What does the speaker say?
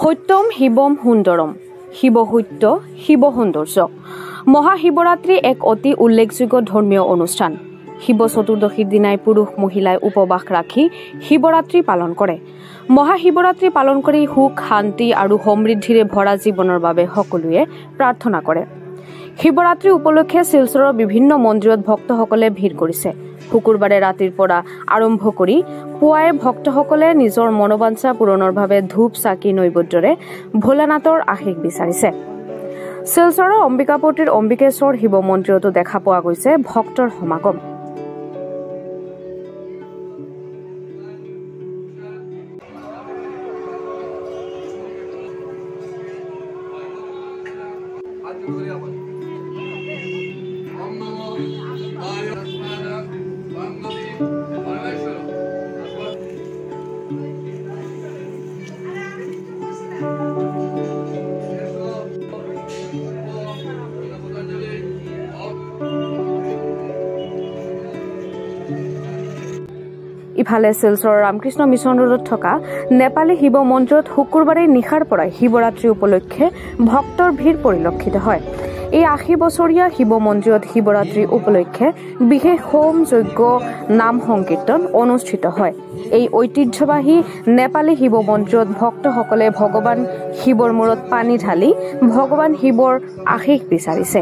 সত্যম শিৱম সুন্দৰম। শিৱ সত্য শিৱ সৌন্দৰ্য মহাশিৱৰাত্ৰি এক অতি উল্লেখযোগ্য ধৰ্মীয় অনুষ্ঠান। শিৱ চতুৰ্দশীৰ দিনাই পুৰুষ মহিলাই উপবাস ৰাখি শিৱৰাত্ৰি পালন কৰে। মহাশিৱৰাত্ৰি পালন কৰি সুখ শান্তি আৰু সমৃদ্ধিৰে ভৰা জীৱনৰ বাবে সকলোৱে প্ৰাৰ্থনা কৰে। শিৱৰাত্ৰি উপলক্ষে শিলচৰৰ বিভিন্ন মন্দিৰত ভক্তসকলে ভিৰ কৰিছে। শুকুৰবাৰে ৰাতিৰ পৰা আৰম্ভ কৰি পুৱাই ভক্তসকলে নিজৰ মনোবাঞ্ছা পূৰণৰ বাবে ধূপ চাকি নৈবদ্যৰে ভোলানাথৰ আশীষ বিচাৰিছে। শিলচৰৰ অম্বিকাপতিৰ অম্বিকেশ্বৰ শিৱ মন্দিৰতো দেখা পোৱা গৈছে ভক্তৰ সমাগম। ইফালে শিলচৰৰ ৰামকৃষ্ণ মিছন ৰোডত থকা নেপালী শিৱ মন্দিৰত শুকুৰবাৰে নিশাৰ পৰাই শিৱৰাত্ৰি উপলক্ষে ভক্তৰ ভিৰ পৰিলক্ষিত হয়। এই আশী বছৰীয়া শিৱ মন্দিৰত শিৱৰাত্ৰি উপলক্ষে বিশেষ হোম যজ্ঞ নাম সংকীৰ্তন অনুষ্ঠিত হয়। এই ঐতিহ্যবাহী নেপালী শিৱ মন্দিৰত ভক্তসকলে ভগৱান শিৱৰ মূৰত পানী ঢালি ভগৱান শিৱৰ আশীষ বিচাৰিছে।